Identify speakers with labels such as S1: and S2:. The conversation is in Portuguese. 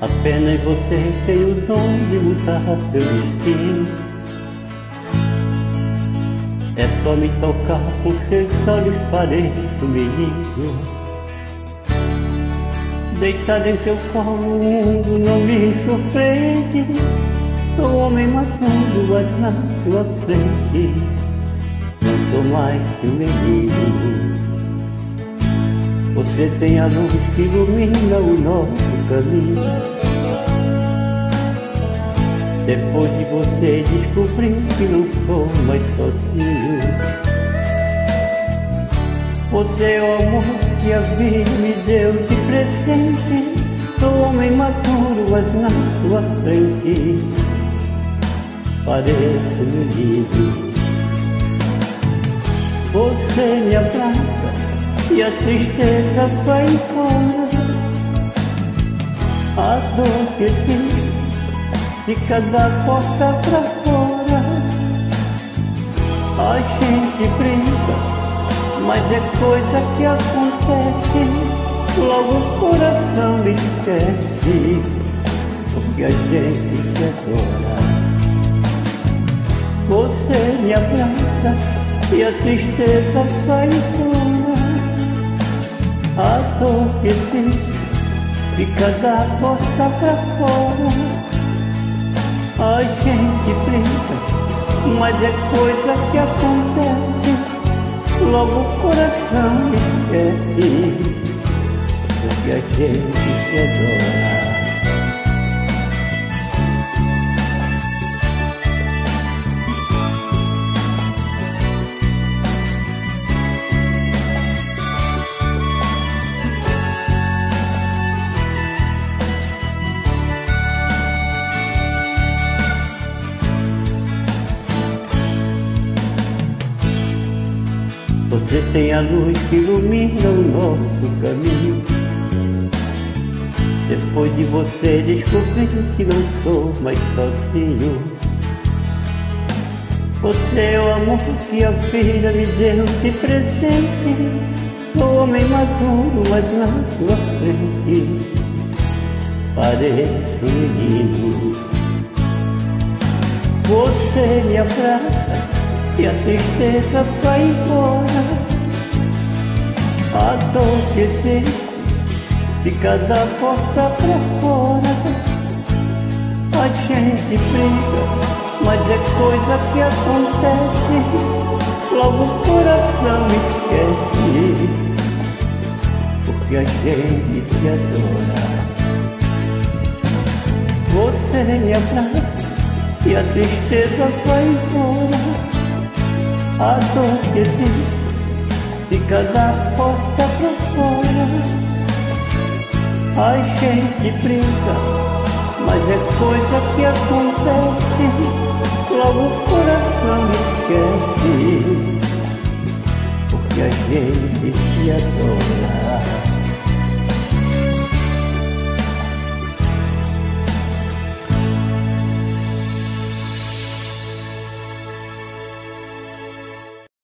S1: Apenas você tem o dom de mudar meu destino. É só me tocar com seus olhos, pareço menino. Deitado em seu colo, o mundo não me surpreende. Sou homem maduro, mas na sua frente não sou mais que um menino. Você tem a luz que ilumina o nosso Depois de você descobrir que não sou mais sozinho. Você é o amor que a vida me deu de presente. Sou homem maduro, mas na sua frente. Pareço menino Você me abraça e a tristeza vai embora A dor que sinto fica da porta pra fora. A gente brinca, mas é coisa que acontece. Logo o coração esquece, porque a gente se adora. Você me abraça e a tristeza vai embora. A dor que sinto fica da porta pra fora. A gente brinca, mas é coisa que acontece. Logo o coração esquece, porque a gente se adora. Você tem a luz que ilumina o nosso caminho. Depois de você descobrir que não sou mais sozinho. Você é o amor que a vida me deu de presente. Sou homem maduro, mas na sua frente pareço menino. Você me abraça e a tristeza vai embora. A dor que existe fica da porta pra fora. A gente brinca, mas é coisa que acontece. Logo o coração esquece, porque a gente se adora. Você me abraça e a tristeza vai embora. A dor que existe fica da porta pra fora. A gente brinca, mas é coisa que acontece. Logo o coração esquece, porque a gente se adora.